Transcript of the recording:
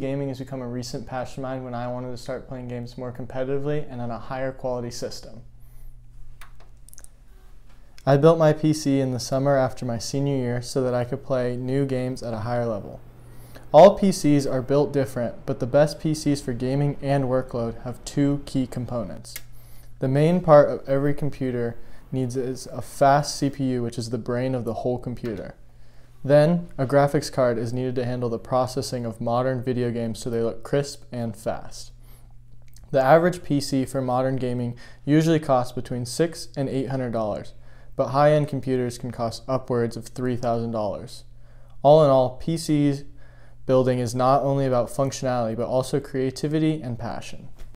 Gaming has become a recent passion of mine when I wanted to start playing games more competitively and on a higher quality system. I built my PC in the summer after my senior year so that I could play new games at a higher level. All PCs are built different, but the best PCs for gaming and workload have two key components. The main part of every computer needs is a fast CPU, which is the brain of the whole computer. Then, a graphics card is needed to handle the processing of modern video games so they look crisp and fast. The average PC for modern gaming usually costs between 6 and $800 but high-end computers can cost upwards of $3,000. All in all, PCs building is not only about functionality, but also creativity and passion.